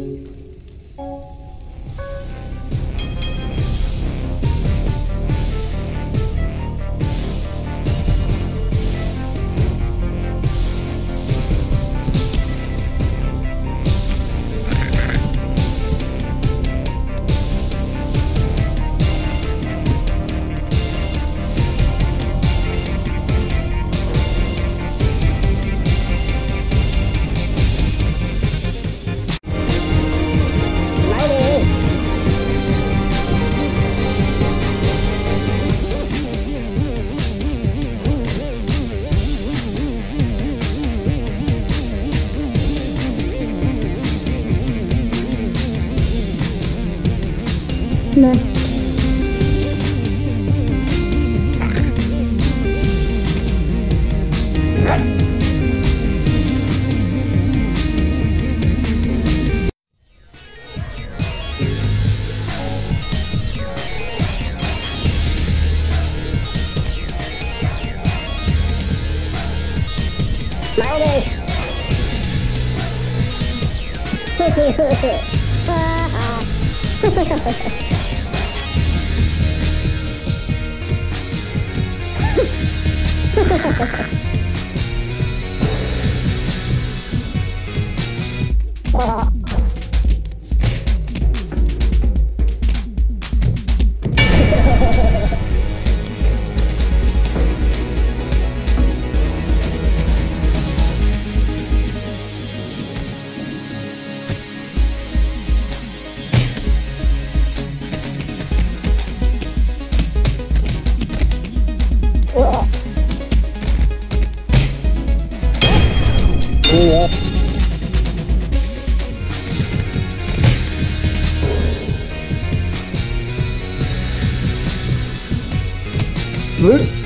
来来。来嘞！嘿嘿嘿嘿，啊啊！哈哈哈哈 服务员。嗯。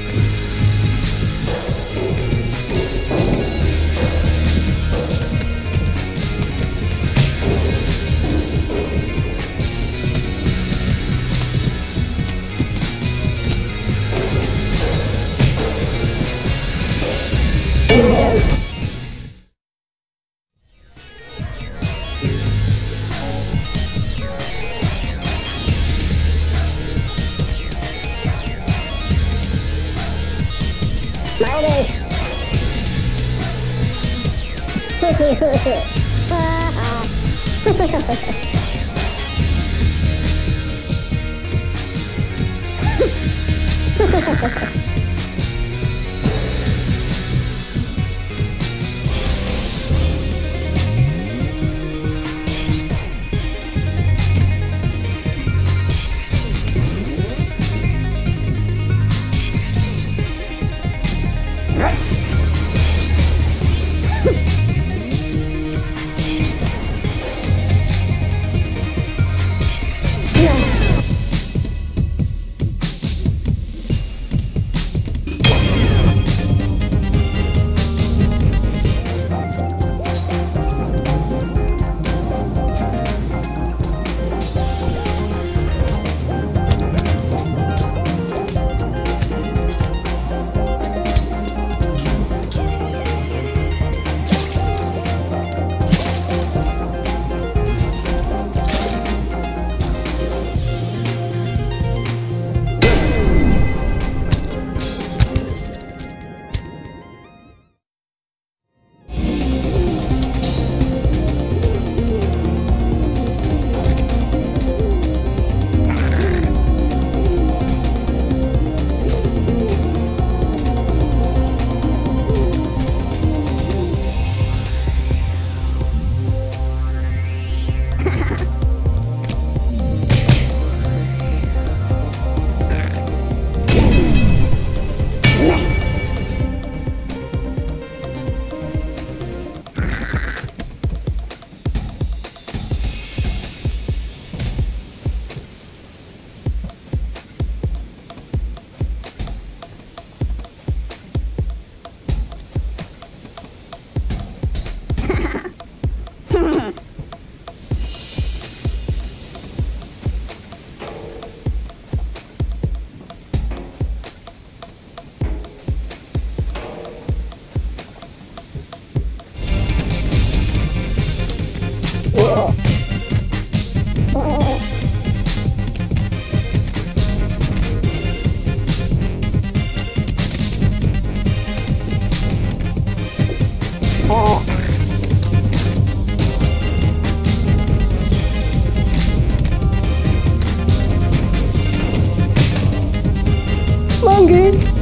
嘿嘿嘿嘿，啊啊！哈哈哈哈哈！good.